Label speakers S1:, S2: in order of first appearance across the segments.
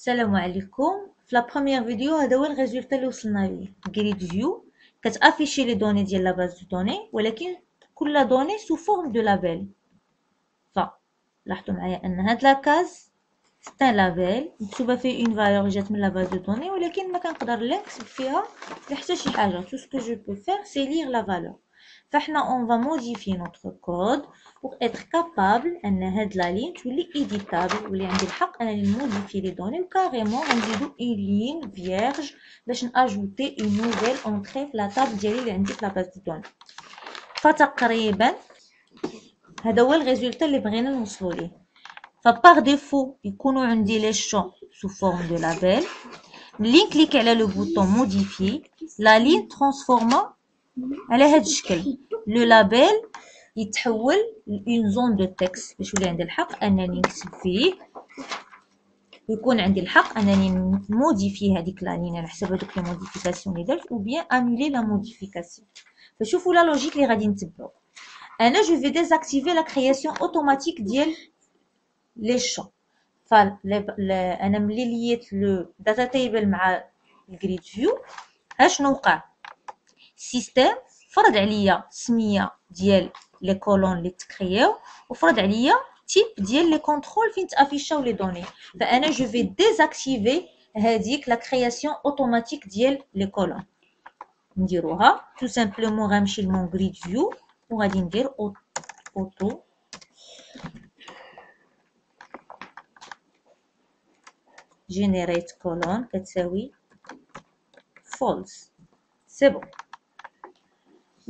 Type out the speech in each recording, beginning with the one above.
S1: السلام عليكم في لا بروميير فيديو هذا هو الريزولتا اللي وصلنا ليه جريد فيو كتافيشي لي دوني ديال لا باز دو دوني ولكن كل دوني سو فورم دو لابيل ف لاحظوا معايا ان هاد لاكاز سي لابيل مكتوبه فيه اون فالور جات من لا باز دو دوني ولكن ما كنقدر لا نكتب فيها حتى شي حاجه تو سكو جو بو فير سي لير لا فالور فاحنا اون فا موديفي نوتر كود pour être capable ان هاد لا لين تولي ايديتابل ولي عندي الحق انني نموديفي لي دوني وكاريمون غنزيدو اون لين فيرج باش ناجوتي اون نوفيل اونطري في لا طاب ديالي اللي عندي في لا باز دو دوني فتقريبا هذا هو الريزولتا اللي بغينا نوصلو ليه فبار ديفو يكونوا عندي لي شون سو فورم دو لابيل ملي نكليك على لو بوطون موديفي لا لين ترانسفورما على هاد الشكل لو لابيل يتحول لون زون دو تكست باش يولي عندي الحق انني نكتب فيه ويكون عندي الحق انني نموديفي هذيك لا لين على حسب هذوك لي موديفيكاسيون اللي درت او بيان انولي لا موديفيكاسيون فشوفوا لا لوجيك اللي غادي نتبعو انا جو في ديزاكتيفي لا كرياسيون اوتوماتيك ديال لي شون ف انا ملي ليت لو داتا تيبل مع الجريد فيو اشنو وقع السيستم فرض عليا سميه ديال لي كولون اللي تكرياو وفرض عليا تيب ديال لي كونترول فين تافيشاو لي دوني فانا جو في ديزاكتيفي هذيك لا كرياسيون اوتوماتيك ديال لي كولون نديروها تو سامبلومون غنمشي لمون غريد فيو وغادي ندير اوتو جينيريت كولون كتساوي فولس سي بون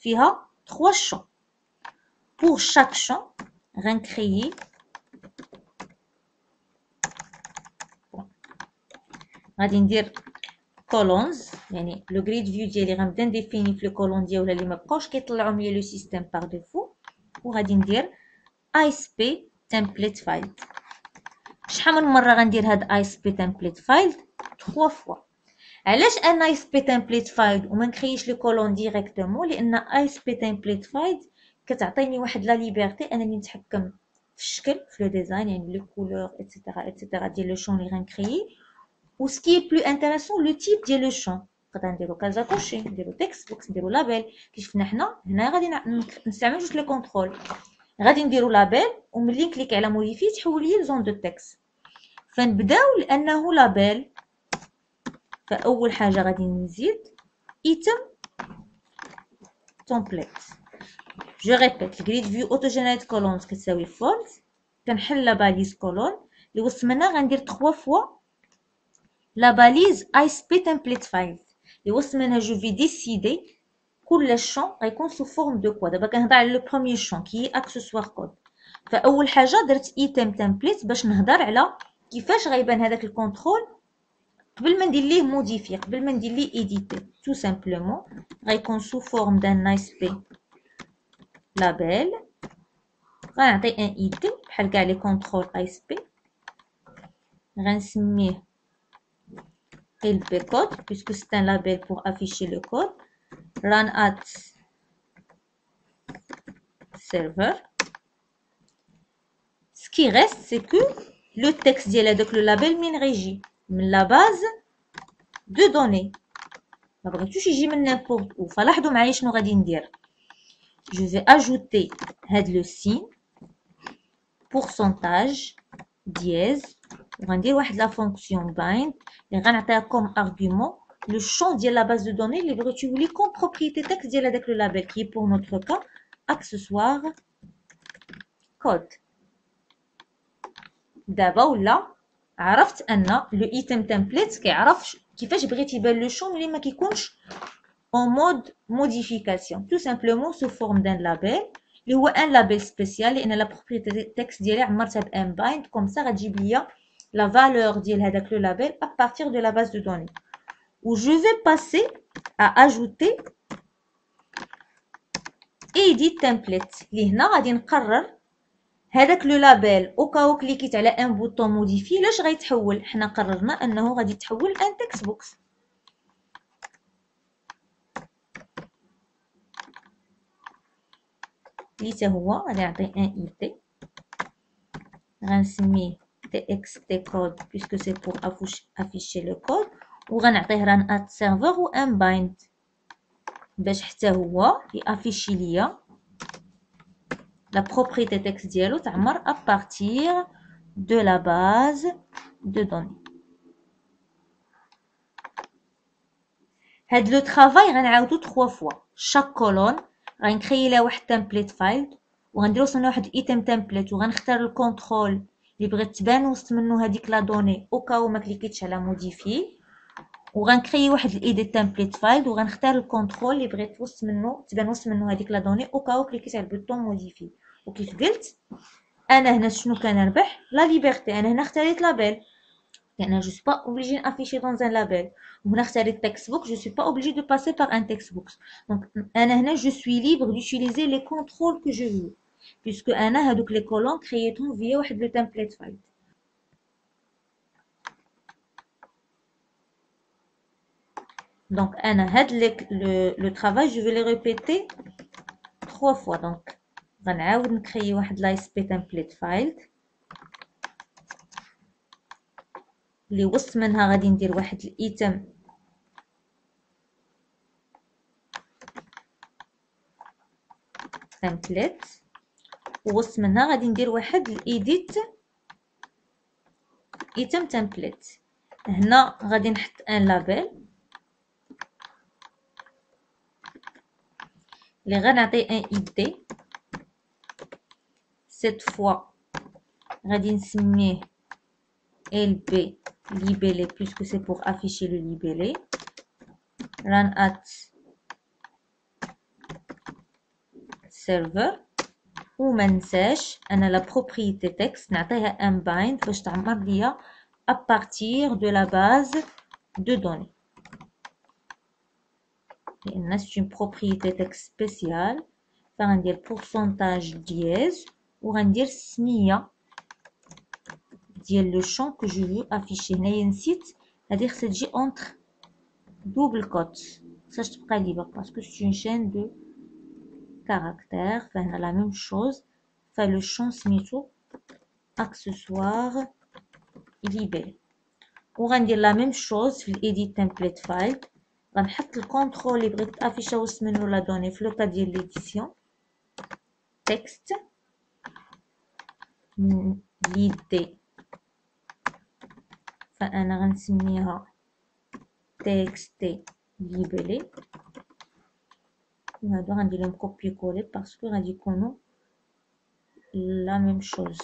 S1: فيها 3 شون pour chaque champ غنكريي غادي ندير كولونز يعني لو غريد فيو ديالي غنبدا نديفيني في لو كولون ديالها اللي مبقاوش كيطلعوا ليا لو سيستيم باغ ديفو وغادي ندير ايس بي تمبليت فايل شحال من مره غندير هاد ايس بي تمبليت فايل 3 فوا علاش ان ايس بي تمبليت فايل وما نكريش لو كولون ديريكتومون لان ايس بي تمبليت فايل كتعطيني واحد لا ليبرتي انني نتحكم في الشكل في لو ديزاين يعني لو كولور ايتترا ايتترا ديال لو شون اللي غنكريي و سكي بلو انتريسون لو تيب ديال لو شون نقدر نديرو كازا كوشي نديرو تكست بوكس نديرو لابيل كي شفنا حنا هنا غادي نستعمل جوج لي كونترول غادي نديرو لابيل وملي نكليك على موديفي تحول لي لزون دو تكست فنبداو لانه لابيل فاول حاجه غادي نزيد ايتم تومبليت جو ريبيت الجريد فيو اوتو جينيريت كولونز كتساوي فولس كنحل لا باليز كولون اللي وسط منها غندير 3 فوا لا باليز اي سبي تمبليت فايل اللي وسط منها جو في ديسيدي كل شون غيكون سو فورم دو كوا دابا كنهضر على لو بروميير شون كي اكسسوار كود فاول حاجه درت ايتم تمبليت باش نهضر على كيفاش غيبان هذاك الكونترول قبل ما ندير ليه موديفي قبل ما ندير ليه ايديتي تو سامبلومون غيكون سو فورم دان نايس بي لابيل غنعطي ان ايتم بحال كاع لي كونترول اس بي غنسميه البي كود بيسكو سي ان لابيل بور افيشي لو كود run at serveur ce qui reste c'est que le texte ديال هذاك لو لابيل من ريجي من لا باز دو دوني ما بغيتوش يجي من نيمبورت او فلاحظوا معايا شنو غادي ندير je vais ajouter le signe pourcentage dièse وغندير واحد لا فونكسيون bind اللي غنعطيها كوم ارغومون لو champ ديال لا باز دو دوني اللي بغيتو يولي كوم بروبريتي تكست ديال هذاك لو لابيل كي بور نوتر كا اكسسوار كود دابا ولا عرفت ان لو ايتم تمبليت كيعرف كيفاش بغيت يبان لو شون ملي ما كيكونش en mode modification tout simplement sous forme d'un label اللي هو ان لابيل سبيسيال لان لا بروبريتي تكست ديالي عمرتها بان بايند كوم سا غتجيب ليا la valeur ديال هذاك le label à partir de la base de données où je vais passer à ajouter edit template اللي هنا غادي نقرر هذاك لو لابيل أو كاو كليكيت على أن بوطون موديفي لاش غيتحول؟ حنا قررنا أنه غادي يتحول أن تكست بوكس اللي هو غادي نعطي أن إي تي. غنسميه تي إكس تي كود بيسكو سي بور افيشي لو كود وغنعطيه ران ات سيرفر و ان بايند باش حتى هو يأفيشي ليا. la propriété texte diallo تعمر à partir de la base de données هاد لو ترافاي غنعاودو 3 فوا chaque colonne غنكريي لها واحد template file وغنديرو صنع واحد item template وغنختار الكونترول اللي بغيت تبان وسط منو هذيك لا دوني او كاو ما كليكيتش على موديفي وغنكري واحد الايديت تمبليت فايل وغنختار الكونترول اللي بغيت وسط منو تبان وسط منو هذيك لا دوني او كاو كليكيت على البوطون موديفي وكيف قلت انا هنا شنو كنربح لا ليبرتي انا هنا اختاريت لابيل يعني جو سو با اوبليجي نافيشي دون ان لابيل وهنا اختاريت تكست بوك جو سو با اوبليجي دو باسي بار ان تكست بوكس دونك انا هنا جو سوي ليبر دوتيليزي لي كونترول كو جو فو بيسكو انا هادوك لي كولون كرييتهم فيا واحد لو تمبليت فايل Donc, le, le travail, je vais le répéter trois fois. Donc, on va créer un l'ASP template file. اللي وسط منها غادي ندير واحد الإيتم. template ووسط منها غادي ندير واحد الإيديت. إيتم template هنا غادي نحط ان لابيل. Les غنعطي un ID cette fois غادي نسميه LB libellé puisque c'est pour afficher le libellé run at server وما ننساش انا لا propriété texte نعطيها un bind باش تعمر ليا à partir de la base de données c'est une propriété texte spéciale le pourcentage dièse ou dire smiya le champ que je veux afficher un site c'est-à-dire c'est entre double quotes ça je te libre parce que c'est une chaîne de caractères enfin la même chose fait le champ smito accessoire libellé on va dire la même chose edit template file غنحط الكونترول اللي بغيت افيشا وسط منو لا دوني في لوكا ديال ليديسيون تكست ليدي فانا غنسميها تكست ليبلي وهادو غندير لهم كوبي كولي باسكو غادي يكونوا لا ميم شوز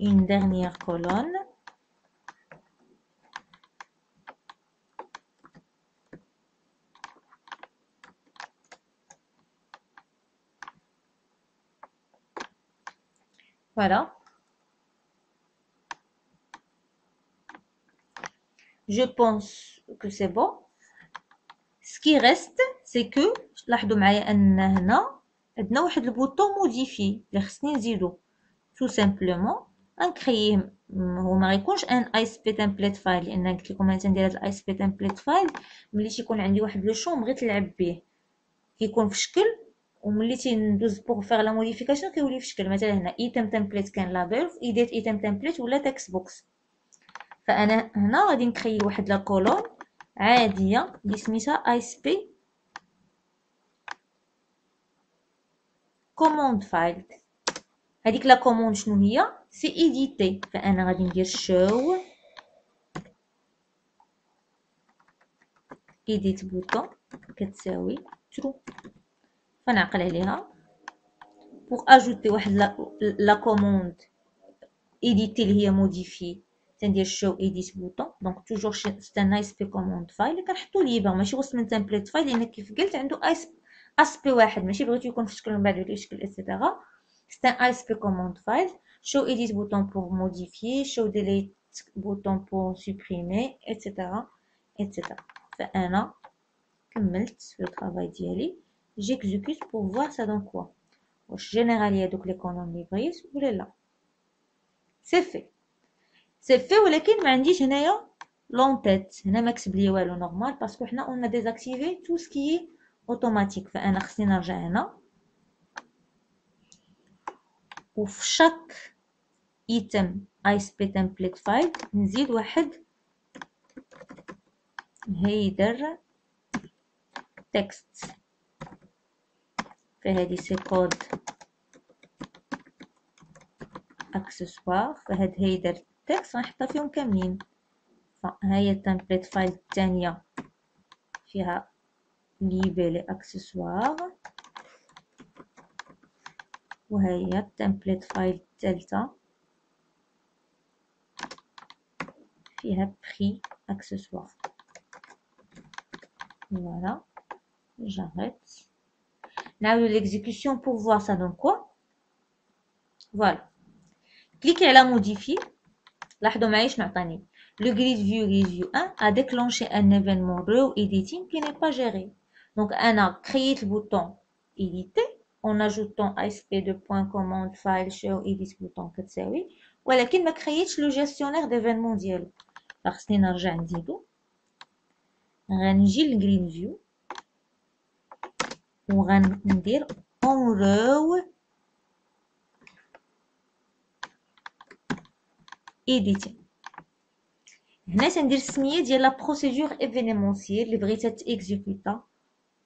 S1: une dernière colonne voilà je pense que c'est bon ce qui reste c'est que لاحظوا معايا ان هنا عندنا واحد البوطون موديفي اللي خصني نزيدو tout simplement نكريه هو ما غيكونش ان اي اس بي تمبليت فايل لأن قلت لكم أنا تندير هاد الاي اس بي تمبليت فايل ملي تيكون عندي واحد لو شون بغيت نلعب به كيكون في شكل وملي تندوز بوغ فيغ لا موديفيكاسيون كيولي في شكل. مثلا هنا ايتم تمبليت كان لابيل في ايديت ايتم تمبليت ولا تكست بوكس فأنا هنا غادي نكري واحد لا كولون عادية اللي سميتها اي اس بي كوموند فايل هذيك لا كوموند شنو هي سي ايديتي فانا غادي ندير شو ايديت بوطون كتساوي ترو فنعقل عليها بوغ اجوتي واحد لا كوموند éditer اللي هي موديفي تندير شو ايديت بوطون دونك توجور سي ان اس بي كوموند فايل كنحطو ليبر ماشي وسط من تمبليت فايل لان كيف قلت عنده اس بي واحد ماشي بغيتو يكون في شكل من بعد يولي شكل ايتترا سي ان اس بي كوموند فايل show edit bouton pour modifier show delete bouton pour supprimer etc etc فانا كملت لو طرافاي ديالي j'exécute pour voir ça donne quoi واش جينيرالي هادوك لي كولون لي بغيت ولا لا سي في سي في ولكن ما عنديش هنايا لون تيت هنا ما كتب لي والو نورمال باسكو حنا اون ديزاكتيفي تو سكي اوتوماتيك فانا خصني نرجع هنا وفي شاك ايتم ايس بي تمبليت فايل نزيد واحد. هيدر تكست فهذه سي كود اكسسوار فهاد هيدر تكست غنحطها فيهم كاملين. فهي التمبليت فايل الثانية فيها ليبيلي اكسسوار وهي التمبليت فايل الثالثة فيها بري اكسسوار voilà j'arrête Now l'exécution pour voir ça donne quoi Voilà. Cliquez à modifier. لاحظوا معايا شنو عطاني Le grid view review 1 a déclenché un événement row editing qui n'est pas géré. Donc on a créé le bouton éditer en ajoutant asp2.command file show edit bouton كتساوي ولكن ما كريتش لو جيستيونير ديفينمون ديالو خصني نرجع نزيدو غنجي للجرين فيو وغندير اون رو ايديتي هنا تندير السميه ديال لا بروسيدور ايفينيمونسييل اللي بغيتها تيكزيكوتا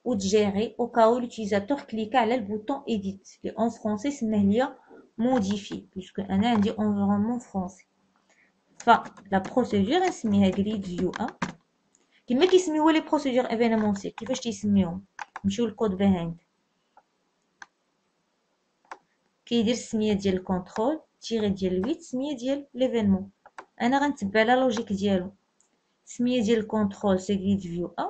S1: وتجيري او كاو لوتيزاتور كليكا على البوطون ايديت لي اون فرونسي سميه ليا موديفي بيسكو انا عندي انفيرونمون فرونسي فلا بروسيدور نسميها جريد فيو 1 كما كيسميوها لي بروسيدور ايفينيمونسييل كيفاش تيسميوهم نمشيو للكود بيهايند كيدير السميه ديال الكونترول تيري ديال 8 سميه ديال ليفينمون انا غنتبع لا لوجيك ديالو سميه ديال الكونترول سي غريد فيو ا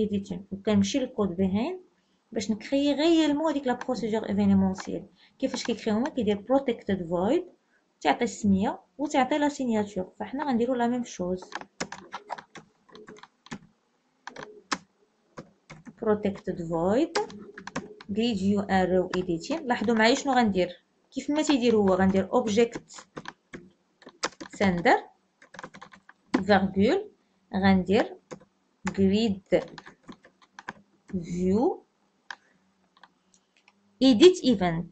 S1: ايديتين وكنمشي للكود بيهاين باش نكري غيالمون هذيك لا بروسيدور ايفينمونسيال كيفاش كيكريوها كيدير بروتيكتد فويد تعطي السميه وتعطي لا سيناتور فاحنا غنديرو لا ميم شوز protected void grid view arrow editing. لاحظوا معايا شنو غندير كيف ما تيدير هو غندير object sender virgule غندير grid view edit event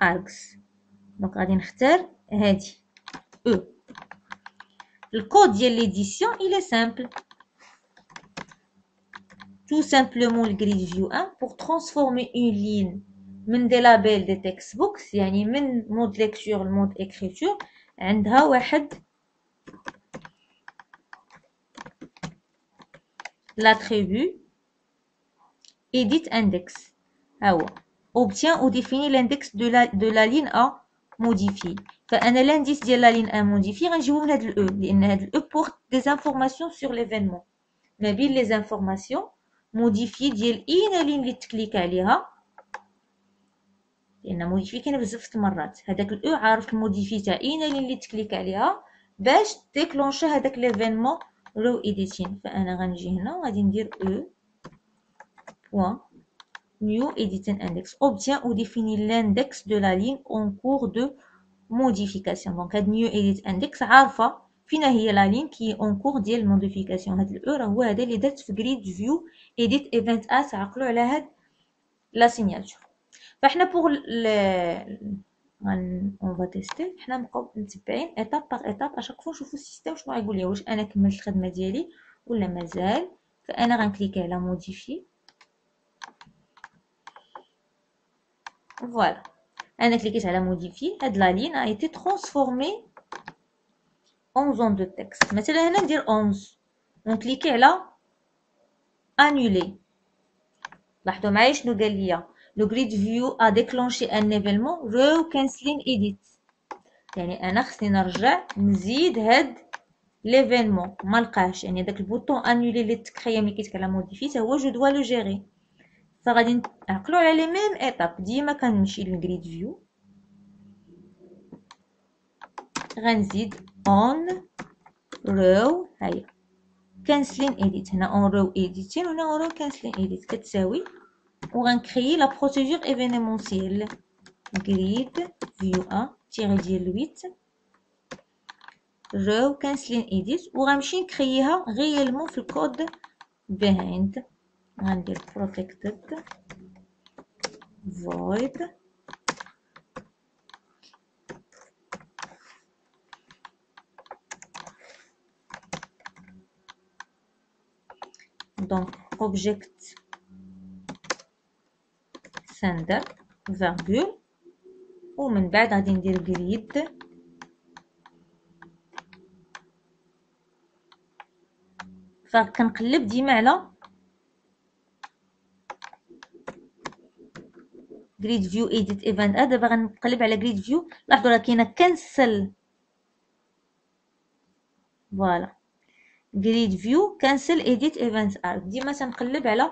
S1: args دونك غادي نختار هادي او الكود ديال ليديسيون il est simple tout simplement le grid view 1 pour transformer une ligne من des labels des textbooks يعني من mode lecture mode écriture عندها واحد l'attribut edit index ها هو obtient ou définit l'index de la de la ligne à modifier فانا l'indice ديال la ligne à modifier غنجيبو من هاد الاو لان هاد الاو pour des informations sur l'événement ما بين les informations موديفي ديال اين لين اللي تكليك عليها لان موديفي كاين بزاف المرات هذاك الاو عارف الموديفي تاع اين لين اللي تكليك عليها باش ديكلونشي هذاك ليفينمون رو ايديتين فانا غنجي هنا غادي ندير او بوان new editing index obtient ou définit l'index de la ligne en cours de modification donc هاد new edit index عارفه فين هي لا لين كي اون كور ديال الموديفيكاسيون هاد الاو راه هو هذا اللي درت في جريد فيو ايديت ايفنت ا تعقلوا على هاد لا سيناتور فاحنا بوغ اون فا تيستي حنا نبقاو متبعين ايتاب باغ ايتاب اشاك فوا نشوفو السيستم شنو غيقول لي واش انا كملت الخدمه ديالي ولا مازال فانا غنكليكي على موديفي فوالا انا كليكيت على موديفي هاد لا لين ا ايتي ترانسفورمي اون زون دو تكست مثلا هنا ندير 11 ونكليكي على انولي لاحظوا معايا شنو قال لي لو grid view a déclenché un événement رو canceling edit يعني انا خصني نرجع نزيد هاد ليفينمون ما لقاش يعني داك البوطون انولي اللي تكريا ملي كيتك على موديفي هو جو دوا لو جيري فغادي نعقلو على لي ميم ايتاب ديما كنمشي للجريد فيو غنزيد اون رو هيا كانسلين ايديت هنا اون رو ايديتين وهنا اون رو كانسلين ايديت كتساوي وغنكريي لا بروسيدور ايفينيمونسيال جريد فيو ا تيغي ديال 8 رو كانسلين ايديت وغنمشي نكرييها غيالمون في الكود behind غندير protected void donc object sender virgule ومن بعد غادي ندير grid فكنقلب ديما على جريد فيو ايديت ايفنت دابا غنقلب على جريد فيو لاحظوا راه كاينة كنسل فوالا جريد فيو كانسل ايديت ايفنت ارك ديما تنقلب على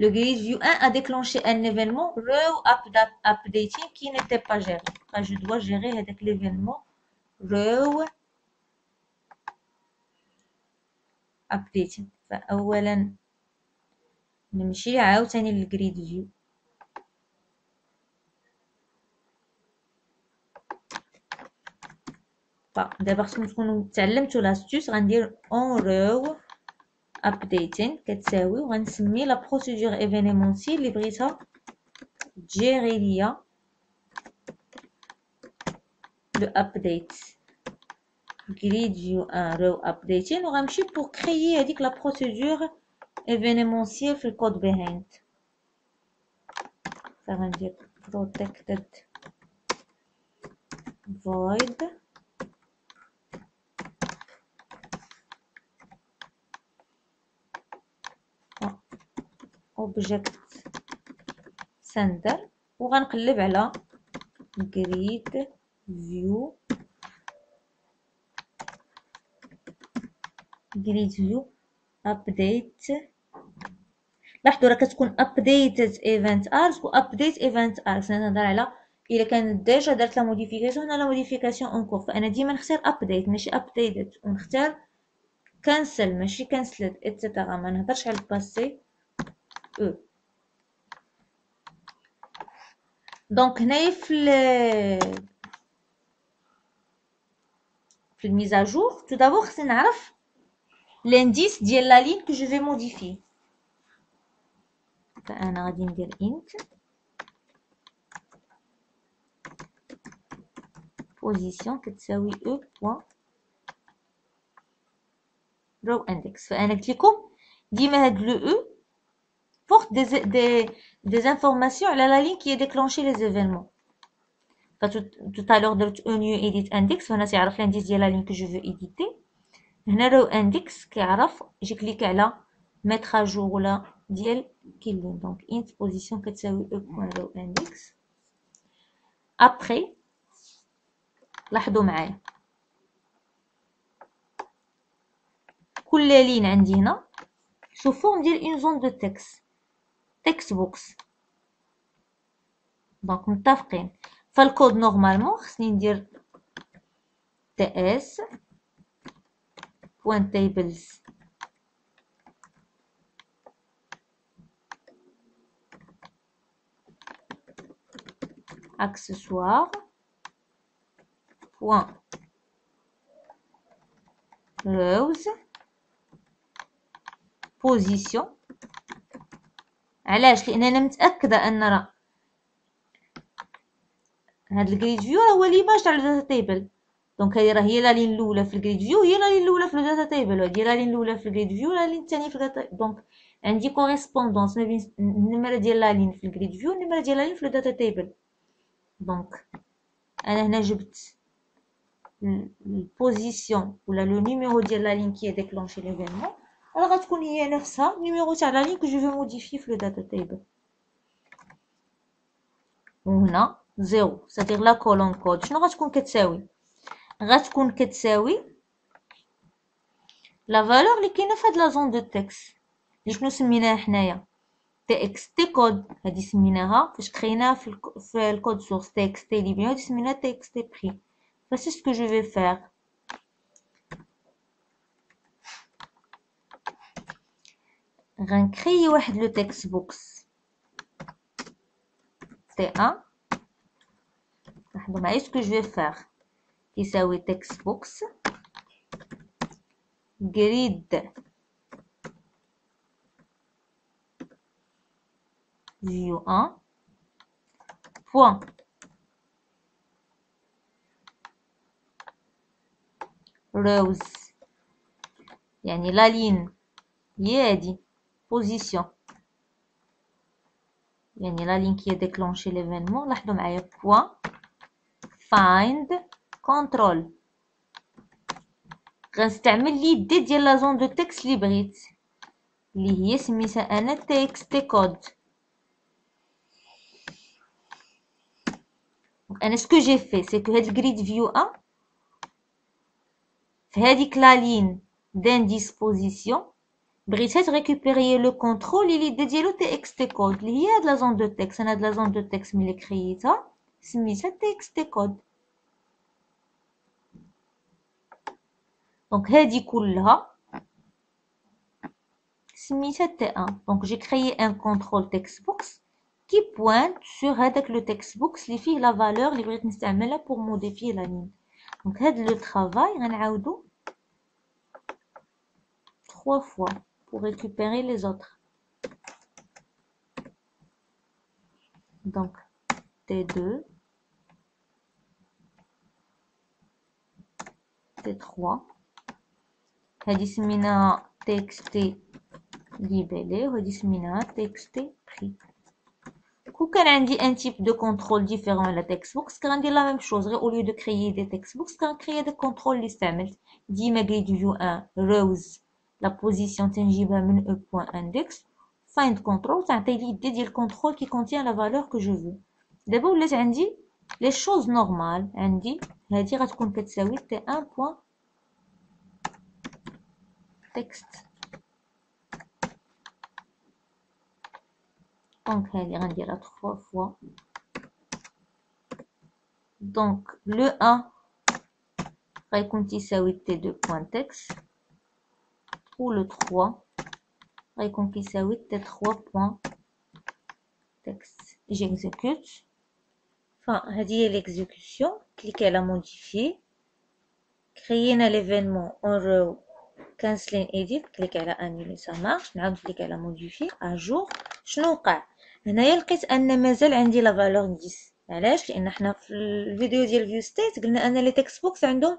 S1: le grid view 1 a déclenché un événement row updating qui n'était pas géré je dois gérer هذاك l'événement row updating فاولا نمشي عاوتاني للجريد فيو دابا خصكم تكونوا تعلمتوا لاستوس غندير اون رو ابديتين كتساوي وغنسمي لا بروسيدور ايفينيمونسيال اللي بغيتها تجيري ليا لو ابديت grid view 1 row updating وغنمشي بور كريي هذيك لا بروسيدور ايفينيمونسيال في الكود behind فغندير protected void اوبجكت سندر وغنقلب على جريد فيو جريد فيو ابديت لاحظوا راه كتكون ابديتد ايفنت ارس و ابديت ايفنت ارس أنا نهضر على إلا كانت ديجا درت لا موديفيكاسيون لا موديفيكاسيون اون كور فأنا ديما نختار ابديت ماشي ابديتد ونختار كانسل ماشي كانسلت اتسيتيرا ما نهضرش على الباسي او دونك هنايا في في الميزاجور تو دابور خصني نعرف لانديس ديال لا لين كو جو في موديفي فانا غادي ندير انت بوزيسيون كتساوي او بوان رو اندكس فانا قلت لكم ديما هاد لو او porte des, des, des informations à la ligne qui a déclenché les événements. Tout, tout à l'heure, de new edit index, on a l'indice de la ligne que je veux éditer. هنا رو اندكس كيعرف يجي كليك على ميتر اجور ولا ديال كيلين دونك انت بوزيسيون كتساوي او بوان رو اندكس ابخي لاحظوا معايا كل لين عندي هنا سو فورم ديال اون زون دو تكست تكست بوكس دونك متفقين فالكود نورمالمون خصني ندير تي اس بوان تيبلز accessoire point rows position علاش لان انا متاكده ان راه هاد الجريد فيو راه هو ليماج تاع الداتا تيبل دونك هذه راه هي لا لين الاولى في الجريد فيو هي لا لين الاولى في الداتا تيبل وهذه لا لين الاولى في الجريد فيو لا لين الثانيه في الداتا دونك عندي كوريسبوندونس ما بين النمره ديال لا لين في الجريد فيو والنمره ديال لا لين في الداتا تيبل دونك انا هنا جبت البوزيسيون ولا لو نيميرو ديال لا لين كي ديكلونشي ليفينمون راه غتكون هي نفسها نيميرو تاع لا لين كو جو في موديفي في لو داتا تيبل وهنا زيرو ساتيغ لا كولون كود شنو غتكون كتساوي غتكون كتساوي لا فالور اللي كاينه في هاد لا زون دو تكست اللي شنو سميناها حنايا تي اكس تي كود هادي سميناها فاش كريناها في, الك... في الكود سورس تي اكس تي ليبيان هادي سميناها تي اكس تي بري فسي سكو جو في فير غنكريي واحد لو تكست بوكس تي ان لاحظوا معايا سكو جو في فير يساوي تكست بوكس جريد view 1 point rows يعني لا لين هي هادي بوزيسيون يعني لا لين كي ديكلونشي ليفينمون لاحظوا معايا بوان find control غنستعمل لي دي ديال لا زون دو تكست اللي بغيت اللي هي سميتها انا تكست كود انا سكو جي في سي كو هاد الجريد فيو ا في هاديك لا لين ديسبوزيسيون بغيتها تريكوبيري لو كونترول اللي دي ديالو تي اكس تي كود اللي هي هاد لا زون دو تكست انا هاد لا زون دو تكست ملي كرييتها سميتها تي اكس تي كود دونك هادي كلها سميتها تي ان دونك جي كريي ان كونترول تكست بوكس qui pointe sur هذاك لو تكست بوكس اللي فيه لا فالور اللي بغيت نستعملها بور موديفي لا لين دونك هاد لو ترافاي غنعاودو 3 fois pour récupérer les autres donc T2 T3 هادي سميناها تكستي ليبيلي وهادي سميناها تكستي بري كون كان عندي ان تيب دو كونترول ديفيرون على تكست بوكس كندير لا ميم شوز غير اوليو دو كريي دي تكست بوكس كنكريي دي كونترول اللي استعملت ديما جريد فيو 1 روز لا بوزيسيون تنجيبها من او بوان اندكس فايند كونترول تعطي لي دي ديال كونترول كي كونتيان لا فالور كو جو فو دابا ولات عندي لي شوز نورمال عندي هادي غتكون كتساوي تي 1 بوان تكست دونك هذه غنديرها 3 فوا دونك لو 1 غيكون تيساوي تي 2 بوان تكس و لو 3 غيكون كيساوي تي 3 بوان تكس جيكزيكوت فهذه هي ليكزيكسيون كليكي على موديفي كريينا ليفينمون اون رو كانسلين ايديت كليك على انيلي سا مارش نعاود كليك على موديفي اجور شنو وقع هنايا لقيت ان مازال عندي لا فالور 10 علاش لان حنا في الفيديو ديال فيو ستيت قلنا ان لي تكست بوكس عندهم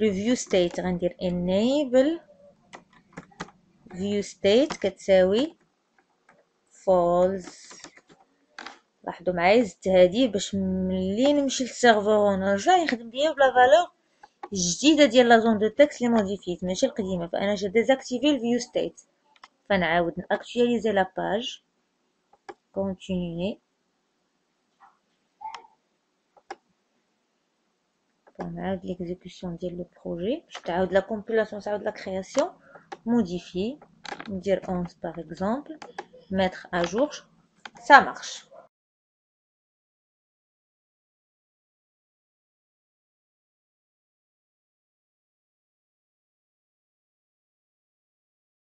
S1: le view state غندير enable view state كتساوي false لاحظوا معايا زدت هادي باش ملي نمشي للسيرفور ونرجع يخدم ليا بلا فالور جديده ديال لا زون دو تكست لي موديفيت ماشي القديمه فانا جا ديزاكتيفي الفيو ستيت فنعاود ناكtualiser لا باج continuer فنعاود ليكزيكسيون ديال لو بروجي باش تعاود لا كومبيلاسيون تعاود لا كرياسيون modifier ندير 11 par exemple mettre à jour ça marche